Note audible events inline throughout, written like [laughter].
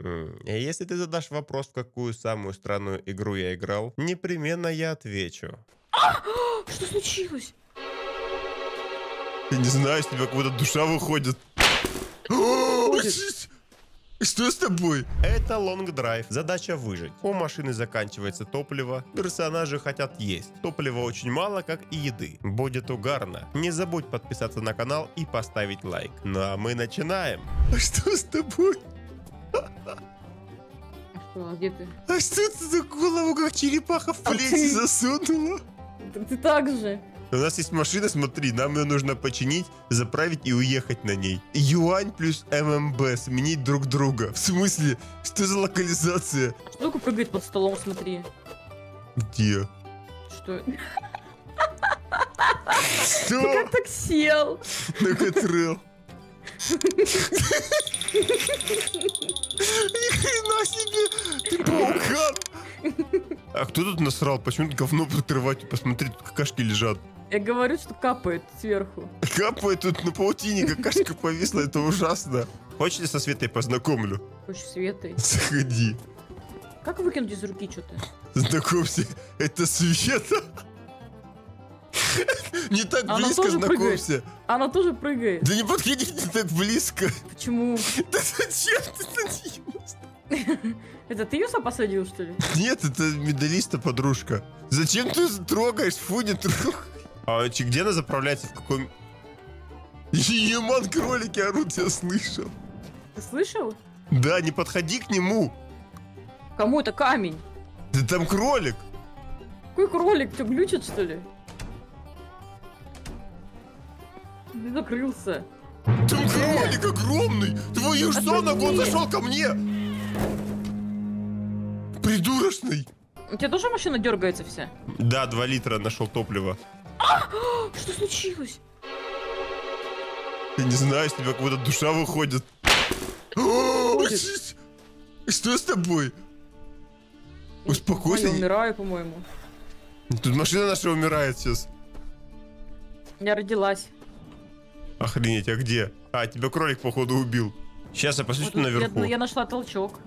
И Если ты задашь вопрос, в какую самую странную игру я играл, непременно я отвечу. [gasps] Что случилось? Я не знаю, с тебя как будто душа выходит. [gasps] Что с тобой? Это лонг драйв. Задача выжить. У машины заканчивается топливо. Персонажи хотят есть. Топлива очень мало, как и еды. Будет угарно. Не забудь подписаться на канал и поставить лайк. Ну а мы начинаем. А что с тобой? А что, а где ты? А что ты за голову, как черепаха в А плечи ты- засунула? Ты, ты так же. У нас есть машина, смотри, нам ее нужно починить, заправить и уехать на ней. Юань плюс ММБ, сменить друг друга. В смысле? Что за локализация? Штука прыгает под столом, смотри. Где? Что? Что? Как так сел? Катрел. Ни хрена себе! Ты паукан! А кто тут насрал? Почему тут говно под кроватью? Посмотри, тут какашки лежат. Я говорю, что капает сверху. Капает тут на паутине, какашка повисла, это ужасно. Хочешь, я со Светой познакомлю? Хочешь светой. Заходи. Как выкинуть из руки что-то? Знакомься, это Света. Не так Она близко тоже прыгает. знакомься. Она тоже прыгает. Да не подходи не так близко. Почему? [laughs] Да зачем ты? Это ты ее сам посадил, что ли? Нет, это медалиста подружка. Зачем ты трогаешь? Фу, не трогай. А где она заправляется? В каком... Еман, кролики орут, я слышал. Ты слышал? Да, не подходи к нему. Кому это камень? Да там кролик. Какой кролик? Что, глючит, что ли? Ты закрылся. Там кролик огромный. Твою ж сонок, он зашел ко мне. Придурочный. У тебя тоже машина дергается вся? Да, 2 литра нашел топлива. Что случилось? Я не знаю, с тебя как будто душа выходит. Что с тобой? Я Успокойся. умираю, по-моему. Тут машина наша умирает сейчас. Я родилась. Охренеть, а где? А, тебя кролик, походу, убил. Сейчас я посмотрю Вот наверху. Я, я нашла толчок.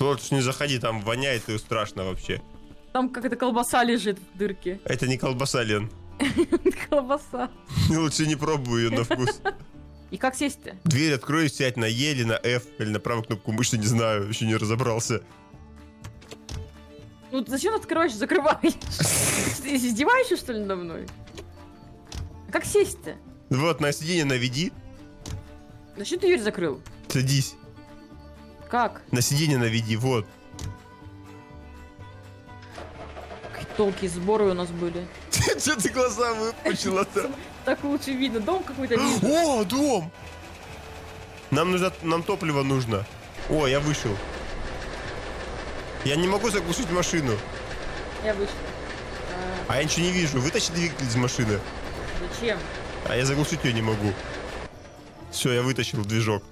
Уж не заходи, там воняет и страшно вообще. Там какая-то колбаса лежит в дырке. Это не колбаса, Лен. [laughs] Колбаса. [laughs] Лучше не пробуй ее на вкус. [laughs] И как сесть-то? Дверь открой, сядь на Е или на F, или на правую кнопку мыши, не знаю, еще не разобрался. Ну зачем открываешь, закрываешь? Издеваешься, что ли, надо мной? А Как сесть-то? Вот, на сиденье наведи, Зачем ты дверь закрыл? садись. Как? На сиденье наведи, вот. Какие толкие сборы у нас были. [laughs] Че ты глаза выпучила-то? [laughs] Так лучше видно. Дом какой-то. [gasps] О, дом! Нам нужно, нам топливо нужно. О, я вышел. Я не могу заглушить машину. Я вышла. А, А я ничего не вижу. Вытащи двигатель из машины. зачем? А я заглушить ее не могу. Все, я вытащил движок.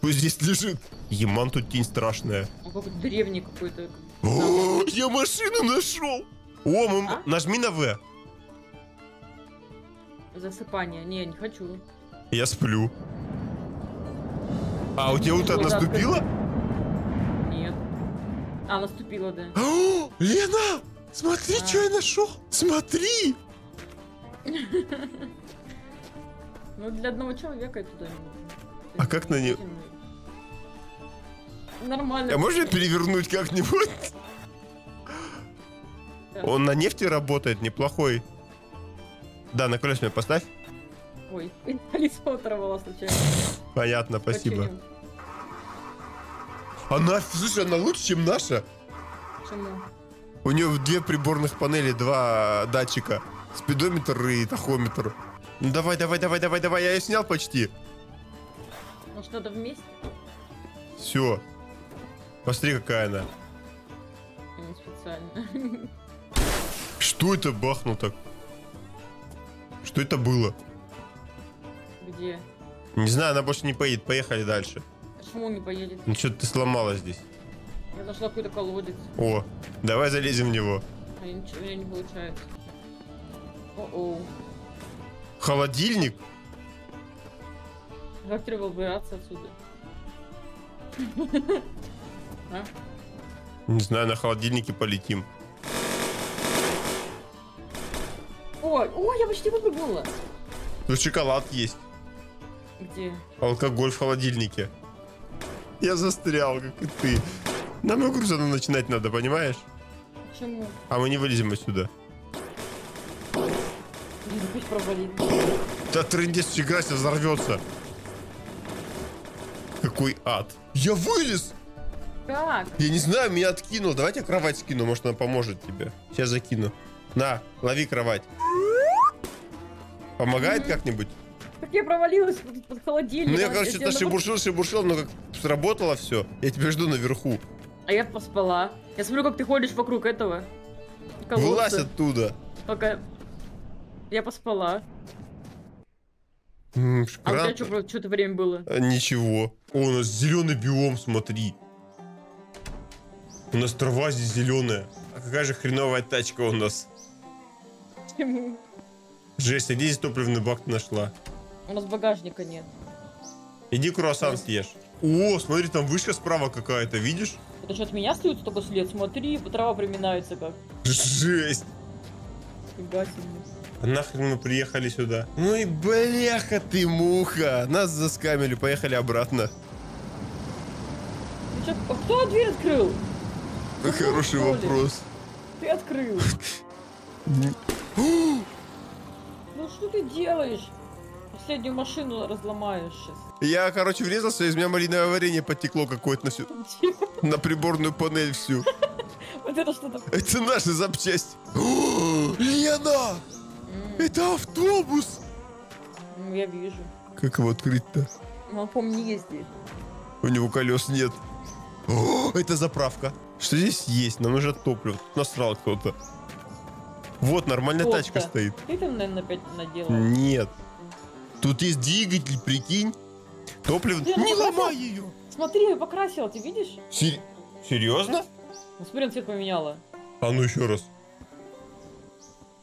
Пусть здесь лежит. Еман, тут тень страшная. Он какой-то древний какой-то. О, я машину нашел. О, мы, А? нажми на В. Засыпание. Не, не хочу. Я сплю. А, у тебя утро наступило? Нет. А, наступила, да. О, [gasps] Лена, смотри, А. что я нашел. Смотри. [laughs] Ну, для одного человека это туда не нужно. А как на не- Нормально. А можно перевернуть как-нибудь? Да. Он на нефти работает, неплохой. Да, на колесами поставь. Ой, [laughs] колесо оторвала случайно. Понятно, спасибо. Починим. Она, слушай, она лучше, чем наша. Почему? У нее две приборных панели, два датчика. Спидометр и тахометр. Ну давай, давай, давай, давай, давай, я ее снял почти. Может, надо вместе? Все. Посмотри, какая она. Не специально. Что это бахнул так? Что это было? Где? Не знаю, она больше не поедет. Поехали дальше. Почему не поедет? Ну что ты сломала здесь? Я нашла какой-то колодец. О, давай залезем в него. А ничего не получается. О-оу. Холодильник? Как треба выбираться отсюда? А? Не знаю, на холодильнике полетим. Ой, ой, я почти выпрыгнула. Тут шоколад есть. Где? Алкоголь в холодильнике. Я застрял, как и ты. Нам игру заново начинать надо, понимаешь? Почему? А мы не вылезем отсюда. Опять провалил. Да трындец игра сейчас взорвется. Какой ад. Я вылез! Как? Я не знаю, меня откинул. Давайте я кровать скину, может она поможет тебе. Сейчас закину. На, лови кровать. Помогает как-нибудь? Как я провалилась под, холодильник. Ну я, а короче, это шебуршил, шебуршил, но как сработало все. Я тебя жду наверху. А я поспала. Я смотрю, как ты ходишь вокруг этого. колодца, Вылазь оттуда. Пока я поспала. М, А у тебя что, что-то время было? А, Ничего. О, у нас зеленый биом, смотри. У нас трава здесь зеленая. А какая же хреновая тачка у нас. Почему? Жесть, а где здесь топливный бак ты нашла? У нас багажника нет. Иди круассан съешь. О, смотри, там вышка справа какая-то, видишь? Это что, от меня остается только след? Смотри, трава приминается как. Жесть. Фига себе. А нахрен мы приехали сюда? Ну и бляха ты, муха. Нас заскамили, поехали обратно. Ну чё, а кто дверь открыл? Хороший что ли? вопрос. Ты открыл. [laughs] Ну что ты делаешь? Последнюю машину разломаешь сейчас. Я, короче, врезался, из меня малиновое варенье потекло какое-то на, всю- на приборную панель всю. [laughs] Вот это что-то. Это наша запчасть. [gasps] Лена! Это автобус! Ну, я вижу. Как его открыть-то? Ну, Он, по-моему, не ездит. У него колес нет. О, это заправка. Что здесь есть? Нам нужно топливо. Тут насрал кто-то. Вот, нормальная Кто-то. тачка стоит. Ты там, наверное, опять наделал. Нет. Тут есть двигатель, прикинь. Топливо. Ну Не ломай ее! Смотри, я покрасила, ты видишь? Серьезно? Ну, смотри, он цвет поменяла. А ну еще раз.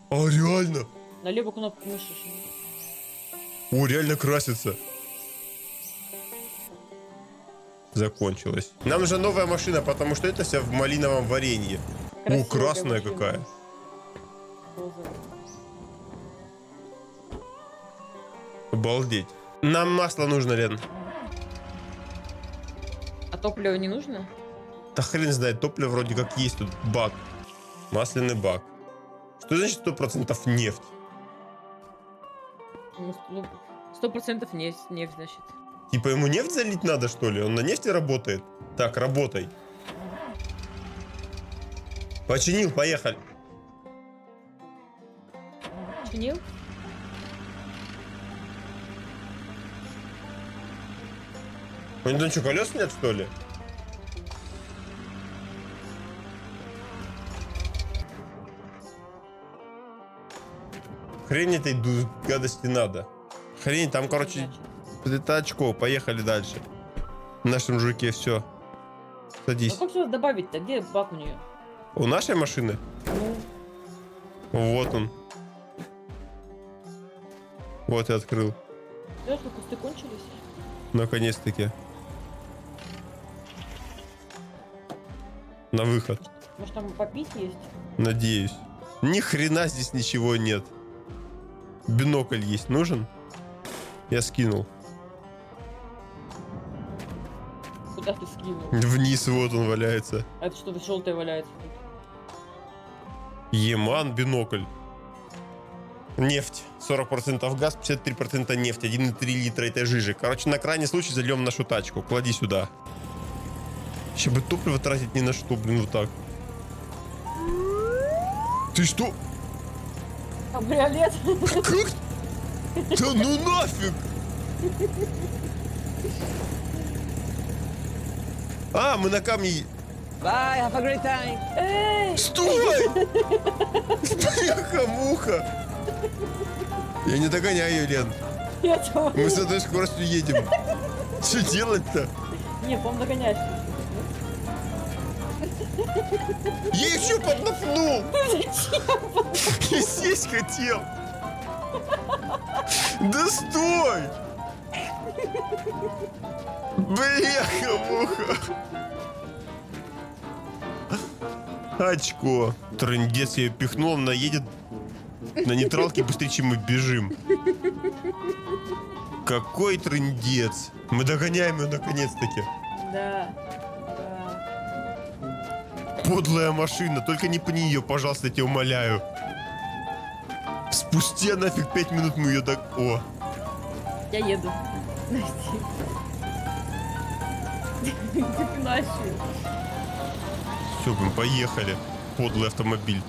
А, реально? На левую кнопку мыши. О, реально красится. Закончилось. Нам нужна новая машина, потому что это вся в малиновом варенье. О, Красивая красная машина. какая. Обалдеть. Нам масло нужно, Лен. А топливо не нужно? Да хрен знает, топливо вроде как есть тут. Бак. Масляный бак. Что значит сто процентов нефть? Ну, ну, Сто процентов нефть, нефть, значит. Типа ему нефть залить надо, что ли? Он на нефти работает? Так, работай. Починил, поехали. Чинил? У него что, колес нет, что ли? Хрень этой гадости надо. Хрень, там, короче, это очко. Поехали дальше. В нашем жуке все. А Садись. как сюда добавить-то? Где бак у нее? У нашей машины? Ну, Вот он. Вот и открыл. как кусты кончились? Наконец-таки. На выход. Может, там попить есть? Надеюсь. Ни хрена здесь ничего нет. Бинокль есть нужен? Я скинул. Куда ты скинул? Вниз вот он валяется. А это что-то желтое валяется. Еман бинокль. Нефть. 40% газ, 53% нефть. 1,3 литра этой жижи. Короче, на крайний случай зальем нашу тачку. Клади сюда. Еще бы топливо тратить ни на что, блин, вот так. Ты что? Кабриолет? Как? Да ну нафиг! А, мы на камне... Bye, have a great time. Эй! Стой! Бляха-муха! Я не догоняю ее, Лен. Я тоже. Мы с одной скоростью едем. Что делать-то? Не, по-моему, догоняешь. Я еще поднапнул! Я сесть хотел! Да стой! Бляха-муха! Очко. Трындец я ее пихнул, она едет на нейтралке быстрее, чем мы бежим. Какой трындец. Мы догоняем ее наконец-таки. Да. Подлая машина, только не по нее, пожалуйста, я тебя умоляю. Спустя нафиг пять минут мы ее так... О, Я еду. Настя. Её. все, мы поехали. Подлый автомобиль.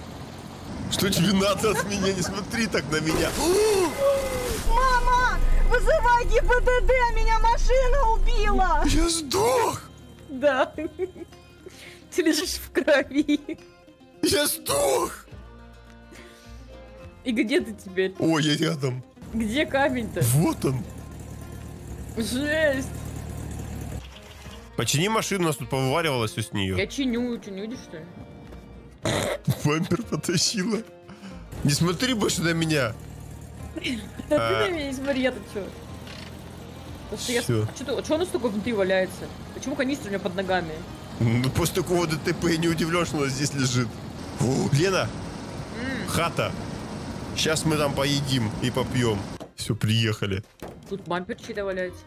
Что тебе надо от меня? Не смотри так на меня. [gasps] Мама! Вызывай ГИБДД! Меня машина убила! Я сдох! Да. [laughs] Ты лежишь в крови. Я сдох! И где ты теперь? Ой, я рядом. Где камень-то? Вот он. Жесть. Почини машину, у нас тут повываривалось все с нее. Я чиню, не видишь, что ли? Бампер потащила. Не смотри больше на меня. А. ты на меня не смотри, я-то чё? Потому что я... А что, у нас такое внутри валяется? Почему канистра у меня под ногами? Ну, после такого ДТП я не удивлен, что она здесь лежит. О, Лена, хата. Сейчас мы там поедим и попьем. Все, приехали. Тут бампер чей-то валяется.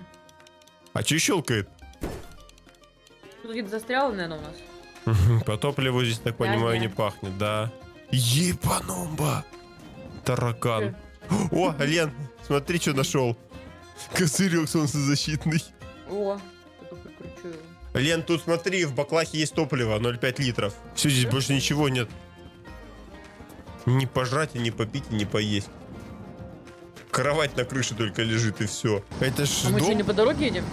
А че щелкает? Тут где-то застряло, наверное, у нас. По топливу здесь, так понимаю, не пахнет, да. Ебаномба! Таракан. О, Лен, смотри, что нашел. Козырек солнцезащитный. О, тут прикручу его. Лен, тут смотри, в баклахе есть топливо, 0,5 литров. Все, здесь больше ничего нет. Не пожрать, и не попить, и не поесть. Кровать на крыше только лежит, и все. Это ж А мы что, дом? не по дороге едем?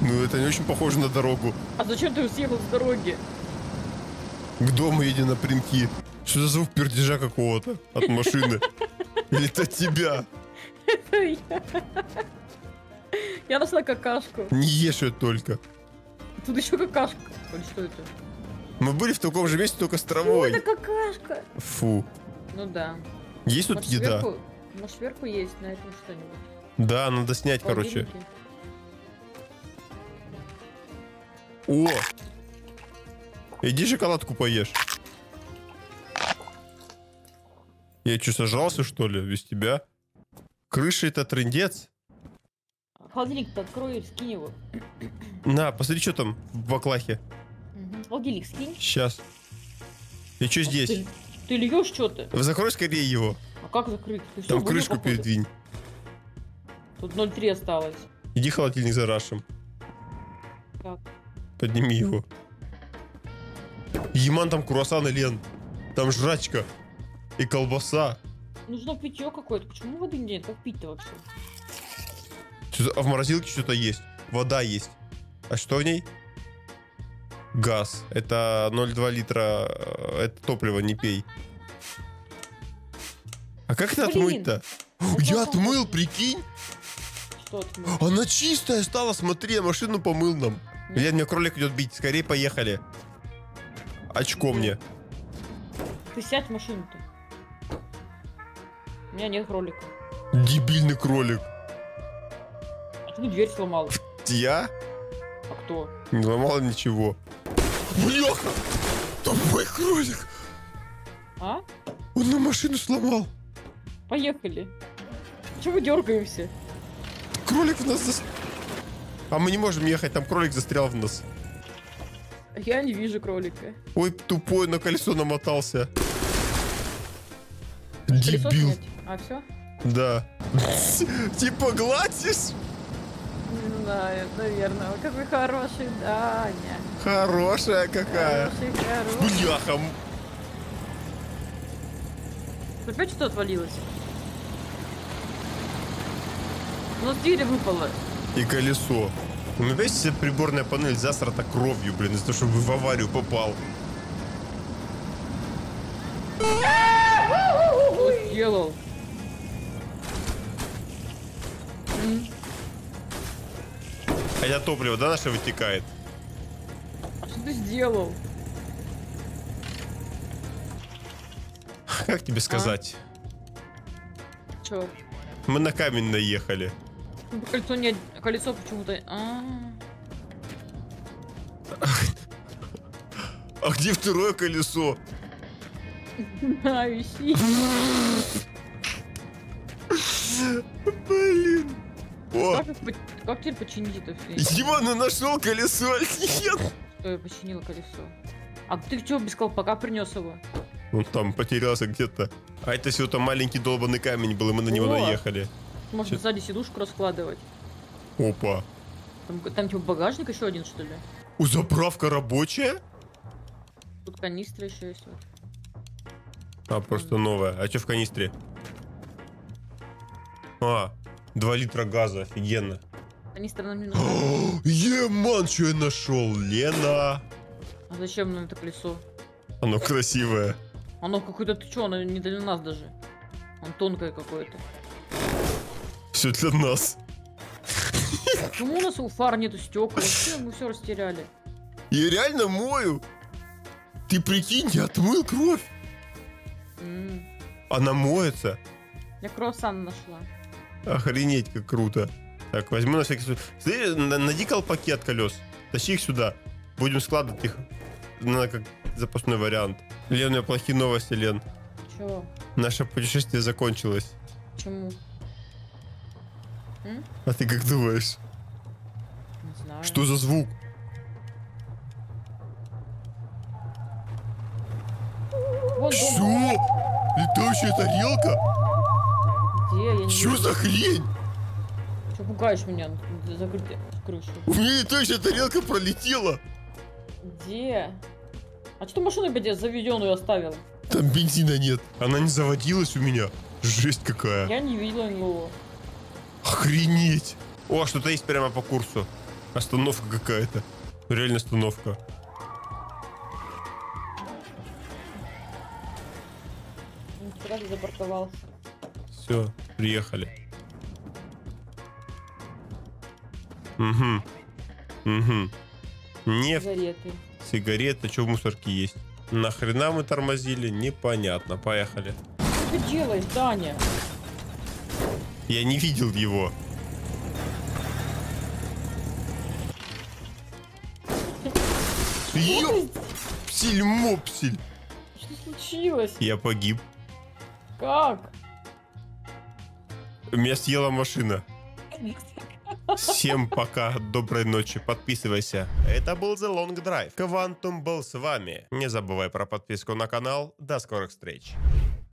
Ну, это не очень похоже на дорогу. А зачем ты съехал с дороги? К дому едем напрямки. Что за звук пердежа какого-то от машины? [laughs] Это тебя? Это я. Я нашла какашку. Не ешь ее только. Тут еще какашка. Или что это? Мы были в таком же месте, только с Ой, травой. это какашка. Фу. Ну да. Есть тут Может, еда? сверху, может, сверху есть на этом что-нибудь. Да, надо снять, В короче. О! Иди шоколадку поешь. Я что, сожрался, что ли, без тебя? Крыша это трендец? Холодильник-то открой, скинь его. На, посмотри, что там в баклахе. Холодильник скинь. Сейчас. И что здесь? Ты, ты льешь что-то? Закрой скорее его. А как закрыть? Ты Там крышку походу? передвинь. Тут 0,3 осталось. Иди холодильник за Рашем. Так. Подними его. Еман там круассаны, Лен. Там жрачка. И колбаса. Нужно питье какое-то. Почему воды нет? Как пить-то вообще? А в морозилке что-то есть. Вода есть. А что в ней? Газ. Это 0,2 литра. э, Это топливо, не пей. А как это Блин. отмыть-то? [gasps] Я отмыл, прикинь. Что это? Она чистая стала, смотри, я машину помыл нам. Лен, меня кролик идет бить. Скорее поехали. Очко мне. Ты сядь в машину-то. У меня нет кролика. Дебильный кролик. Ты дверь сломал. Я А кто? не ломал ничего. Бляха! Там мой кролик! А? Он на машину сломал. Поехали. Чего мы дергаемся? Кролик в нас зас... А мы не можем ехать, там кролик застрял в нас. Я не вижу кролика. Ой, тупой, на колесо намотался. Колесо Дебил. снять? А, все? Да. [laughs] Типа гладишь? Знаю, наверное. Ой, Какой хороший, Даня. Хорошая какая. Хороший, хороший. Бляха. Опять что отвалилось? У нас дверь выпала. И колесо. Ну, вся приборная панель засрата кровью, блин, из-за того, что в аварию попал. Что сделал? А я топливо, да, наше вытекает? А что ты сделал? Как тебе сказать? Че? Мы на камень наехали. Кольцо не... Колесо почему-то... А, А где второе колесо? Ищи. Блин. О, Как, теперь починить это все? Диман, ну нашел колесо. Нет. Что я починила колесо? А ты что, без колпака принес его? Он там потерялся где-то. А это всего-то маленький долбанный камень был, и мы на него О. наехали. Можно сзади сидушку раскладывать. Опа. Там, там типа багажник еще один, что ли? У заправка рабочая? Тут канистра еще есть. Вот. А, просто новая. А что в канистре? А, 2 литра газа, офигенно. Канистра нам не нужна. Еман, что я нашел, Лена. А зачем нам это колесо? Оно красивое. Оно какое-то, ты что, оно не для нас даже. Он тонкое какое-то. Все для нас. Почему у нас у фар нету стекол? Мы все растеряли. Я реально мою. Ты прикинь, я отмыл кровь. М, Она моется. Я круассан нашла. Охренеть, как круто. Так, возьму на всякий случай. Найди колпаки от колес. Тащи их сюда. Будем складывать их на как запасной вариант. Лен, у меня плохие новости, Лен. Чего? Наше путешествие закончилось. Почему? М? А ты как думаешь? Не знаю. Что за звук? Вон Что? дом. Летающая тарелка? Где? Я не Что за хрень? Чё пугаешь меня? Закрыть крышу. У меня летающая тарелка пролетела. Где? А что машину опять заведенную оставил? Там бензина нет. Она не заводилась у меня. Жесть какая. Я не видела его. Охренеть. О, что-то есть прямо по курсу. Остановка какая-то. Реально остановка. Ты запарковался. Все, приехали. Угу. Угу. Нефть, Сигареты. сигареты, что в мусорке есть? Нахрена мы тормозили? Непонятно. Поехали. Что ты делаешь, Даня? Я не видел его. Ёп, псель-мопсель. Что случилось? Я погиб. Как? Меня съела машина. Всем пока, доброй ночи, подписывайся. Это был The Long Drive. Квантум был с вами. Не забывай про подписку на канал. До скорых встреч.